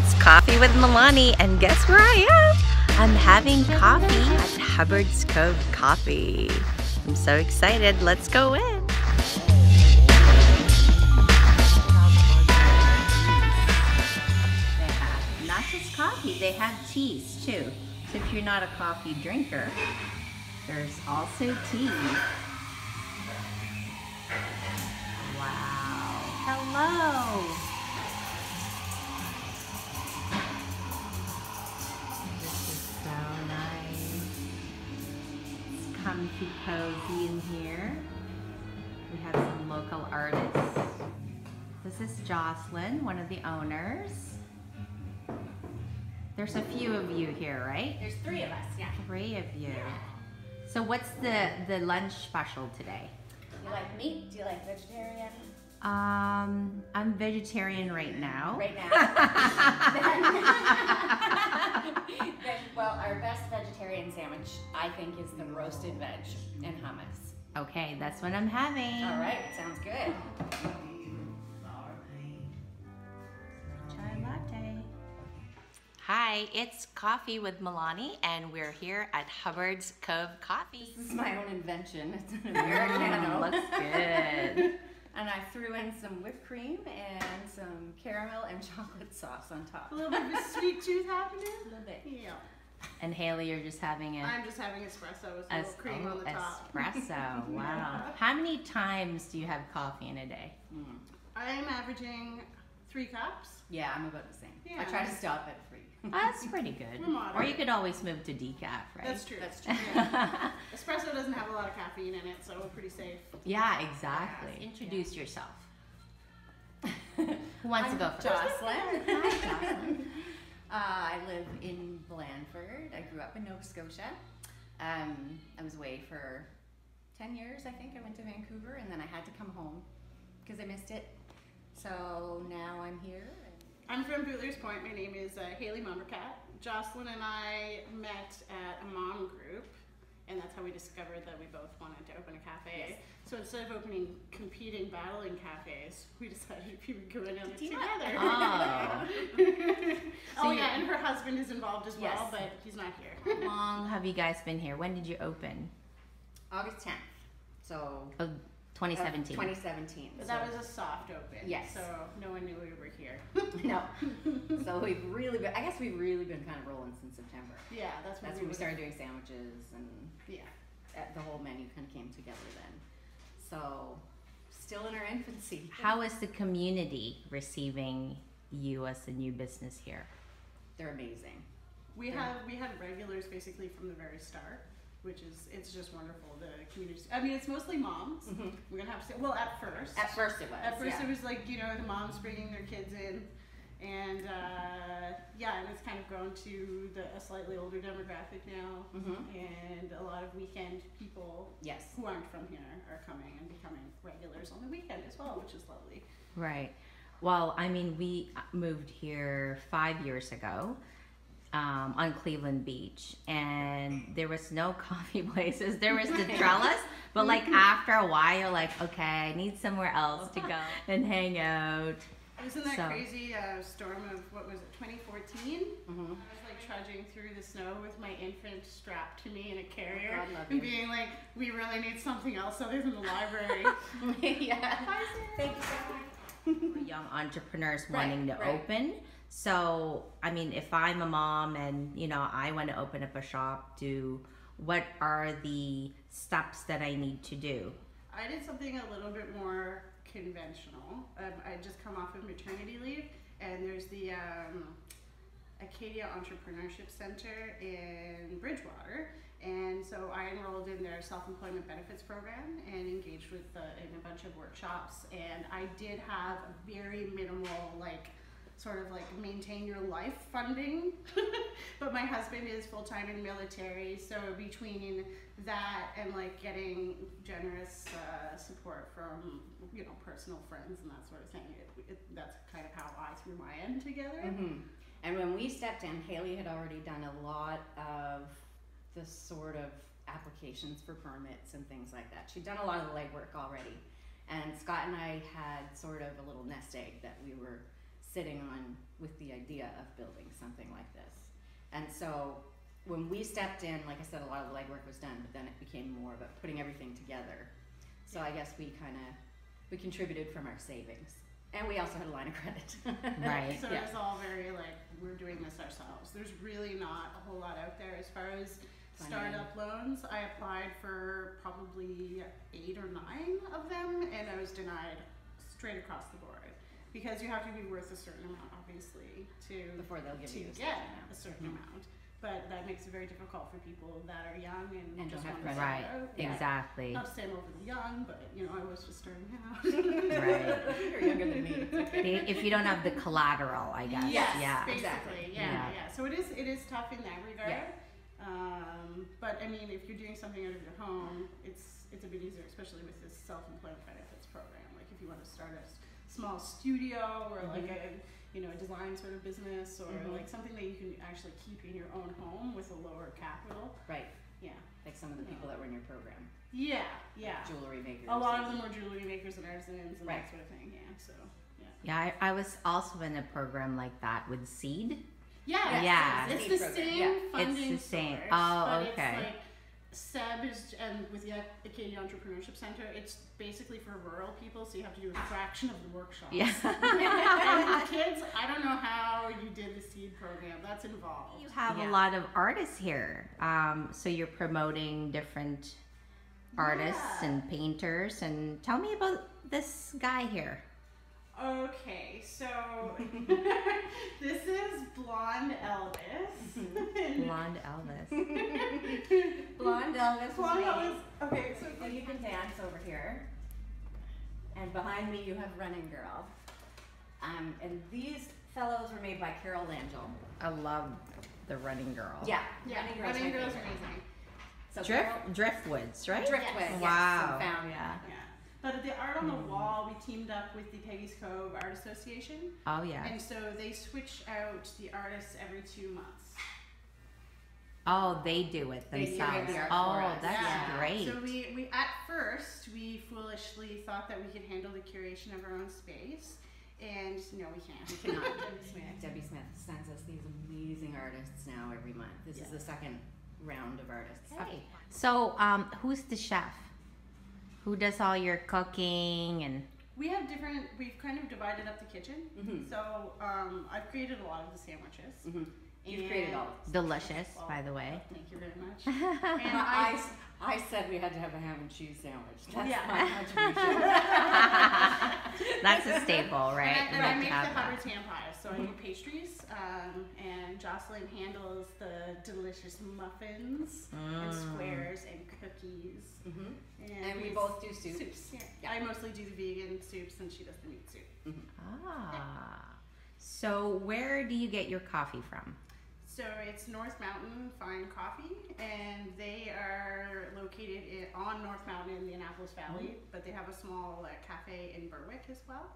It's Coffee with Melānie, and guess where I am? I'm having coffee at Hubbards Cove Coffee. I'm so excited. Let's go in. They have not just coffee, they have teas too. So if you're not a coffee drinker, there's also tea. Wow. Hello. Comfy cozy in here. We have some local artists. This is Jocelyn, one of the owners. There's a few of you here, right? There's three of us, yeah. Three of you. Yeah. So what's the the lunch special today? You like meat? Do you like vegetarian? Um, I'm vegetarian right now. Right now. Then- well, our best vegetarian sandwich, I think, is the roasted veg and hummus. Okay, that's what I'm having. All right, sounds good. Chai latte. Hi, it's Coffee with Melānie, and we're here at Hubbards Cove Coffee. This is my own invention. It's an Americano. looks good. And I threw in some whipped cream and some caramel and chocolate sauce on top. A little bit of sweet tooth happening. A little bit. Yeah. And Haley, you're just having it. I'm just having espresso with a es- little cream oh, on the top. espresso. Wow. How many times do you have coffee in a day? Mm. I'm averaging three cups. Yeah, I'm about the same. Yeah. I Yeah. try to stop at three. That's pretty good. Or you could always move to decaf, right? That's true. That's true. Yeah. espresso doesn't have a lot of caffeine in it, so we're pretty safe. yeah, exactly. Yeah. Introduce yourself. Who wants I'm to go first? Jocelyn. Hi, Jocelyn. Uh, I live in Blandford. I grew up in Nova Scotia. Um, I was away for 10 years, I think. I went to Vancouver and then I had to come home because I missed it. So now I'm here. I'm from Boutiliers Point. My name is uh, Haley Mumbercat. Jocelyn and I met at a mom group, and that's how we discovered that we both wanted to open a cafe. Yes. So instead of opening competing, battling cafes, we decided we would go in on it together. Oh. oh yeah, you- and her husband is involved as well, Yes. but he's not here. How long have you guys been here? When did you open? August 10th. So uh, 2017. 2017. But so, that was a soft open. Yes. So no one knew we were here. no. so we've really been, I guess we've really been kind of rolling since September. yeah, that's when That's we when we would've- started doing sandwiches and Yeah. uh, the whole menu kind of came together then. So, still in our infancy. How is the community receiving you as a new business here? They're amazing. We Yeah. have we had regulars basically from the very start, which is it's just wonderful. The community. I mean, it's mostly moms. Mhm. We're gonna have to say well at first. At first it was. At first yeah. it was like you know the moms bringing their kids in, and uh, yeah, and it's kind of grown to the, a slightly older demographic now, Mhm. and a lot of weekend people Yes. who aren't from here are coming and becoming regulars on the weekend as well, which is lovely. Right. Well, I mean, we moved here five years ago um, on Cleveland Beach, and there was no coffee places. There was the trellis, but like after a while, you're like, okay, I need somewhere else to go and hang out. Isn't that So- crazy uh, storm of what was it, 2014? Mhm. I was like trudging through the snow with my infant strapped to me in a carrier God love and you. being like, we really need something else other than the library. yeah. Bye, Thank you so much. young entrepreneurs Right, wanting to right. open. So, I mean, if I'm a mom and you know I want to open up a shop, do what are the steps that I need to do? I did something a little bit more conventional. Um, I just come off of maternity leave, and there's the um, Acadia Entrepreneurship Center in Bridgewater. And so I enrolled in their self-employment benefits program and engaged with uh, in a bunch of workshops. And I did have a very minimal, like, sort of like maintain your life funding. but my husband is full time in military, so between that and like getting generous uh, support from you know personal friends and that sort of thing, it, it, that's kind of how I threw my end together. hmm And when we stepped in, Haley had already done a lot of the sort of applications for permits and things like that. She'd done a lot of the legwork already. And Scott and I had sort of a little nest egg that we were sitting on with the idea of building something like this. And so when we stepped in, like I said, a lot of the legwork was done, but then it became more about putting everything together. So I guess we kind of we contributed from our savings, and we also had a line of credit. Right. So Yeah. it's all very like we're doing this ourselves. There's really not a whole lot out there as far as startup loans. I applied for probably eight or nine of them, and I was denied straight across the board because you have to be worth a certain amount, obviously, to Before they'll give to you a get amount. a certain Mhm. amount. But that makes it very difficult for people that are young and, And just don't want have to Right. start out. Yeah. Exactly. Not to say I'm overly young, but you know, I was just starting out. Right. You're younger than me. If you don't have the collateral, I guess. Yes, yeah. basically. Exactly. Yeah, Yeah. yeah, So it is it is tough in that regard. Yeah. Um, but I mean, if you're doing something out of your home, it's it's a bit easier, especially with this self-employment benefits program. Like if you want to start a s- small studio or like a you know a design sort of business or Mhm. like something that you can actually keep in your own home with a lower capital. Right. Yeah. Like some of the people that were in your program. Yeah. Yeah. Jewelry makers. A lot of them were jewelry makers and artisans and Right. that sort of thing. Yeah. So yeah. Yeah, I, I was also in a program like that with Seed. Yeah, Yeah. It's, Seed the program, same yeah. It's the same. source, Oh, okay. It's like SEB is, and with the Acadia Entrepreneurship Center, it's basically for rural people, so you have to do a fraction of the workshops. Yeah. and the kids, I don't know how you did the seed program. That's involved. You have Yeah. a lot of artists here. Um, so you're promoting different artists Yeah. and painters. And tell me about this guy here. Okay, so this is Blonde Elvis. Blonde Elvis. Blonde Elvis. Blonde. Elvis. Okay, so So you can dance over here. And behind me you have Running Girl. Um, and these fellows were made by Carol Langell. I love the running girl. Yeah, yeah, Running Girl's Running Girl's favorite. amazing. So Drift Carol, Driftwoods, right? Driftwood, yes, Wow. and found Yeah. Yeah. But the art on the wall, we teamed up with the Peggy's Cove Art Association. Oh yeah. And so they switch out the artists every two months. Oh, they do it They curate themselves. the art oh, for us. that's Yeah. great. So we, we at first we foolishly thought that we could handle the curation of our own space, and no, we can't. We cannot. Debbie Smith sends us these amazing artists now every month. This is the second round of artists. Okay. So, um, who's the chef? Who does all your cooking and? We have different. We've kind of divided up the kitchen. Mhm. So um, I've created a lot of the sandwiches. Mhm. You've created all of this. Delicious, by the way. Thank you very much. and I, I, s- I said we had to have a ham and cheese sandwich. That's Yeah. my contribution. That's a staple, right? And I, and You I make the have that. Hubbard's ham pie, so I do pastries. Um, and Jocelyn handles the delicious muffins and Mm. squares and cookies. Mhm. And, And we s- both do soups. Soups. Yeah. Yeah. I mostly do the vegan soups, and she does the meat soup. Ah. So, where do you get your coffee from? So it's North Mountain Fine Coffee, and they are located in, on North Mountain in the Annapolis Valley, but they have a small uh, cafe in Berwick as well.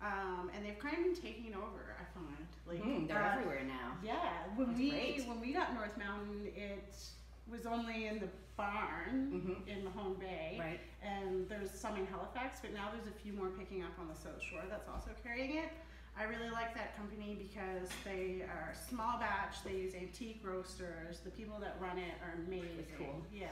Um, and they've kind of been taking over. I find like Mhm, they're uh, everywhere now. Yeah, when That's we great. when we got North Mountain, it was only in the barn Mhm. in Mahone Bay, Right. and there's some in Halifax, but now there's a few more picking up on the South Shore that's also carrying it. I really like that company because they are small batch. They use antique roasters. The people that run it are amazing. cool. Yeah,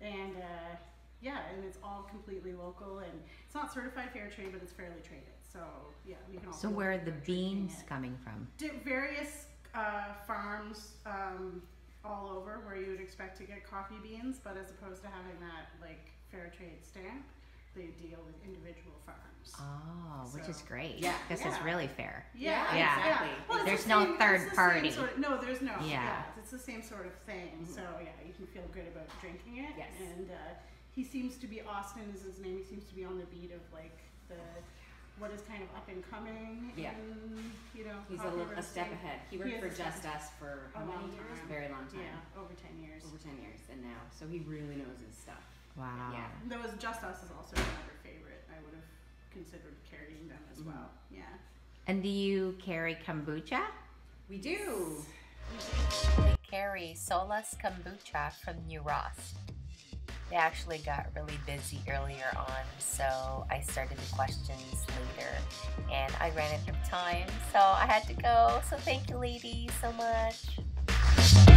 and uh, yeah, and it's all completely local, and it's not certified fair trade, but it's fairly traded. So yeah, you can. All so, where are the beans coming from? di- various uh, farms um, all over where you would expect to get coffee beans, but as opposed to having that like fair trade stamp, they deal with individual farms. Oh, which is great. Yeah. This is Yeah. really fair. Yeah, Yeah. exactly. Well, There's the no same- third the party. Sort of, no, there's no. Yeah. Yeah. it's the same sort of thing. Mhm. So yeah, you can feel good about drinking it. Yes. And uh, he seems to be Austin is his name. He seems to be on the beat of like the what is kind of up and coming. Yeah. In, you know, He's a, little, a step ahead. He He worked is for a Just Us for A how many long years? time. Very long time. Yeah, over ten years. Over 10 years and now. So he really knows his stuff. Wow. Yeah. There was Just Us is also another favorite. I would have considered carrying them as Mhm. well. Yeah. And do you carry kombucha? We do. We carry Solas kombucha from New Ross. They actually got really busy earlier on, so I started the questions later and I ran out of time, so I had to go. So thank you, ladies, so much.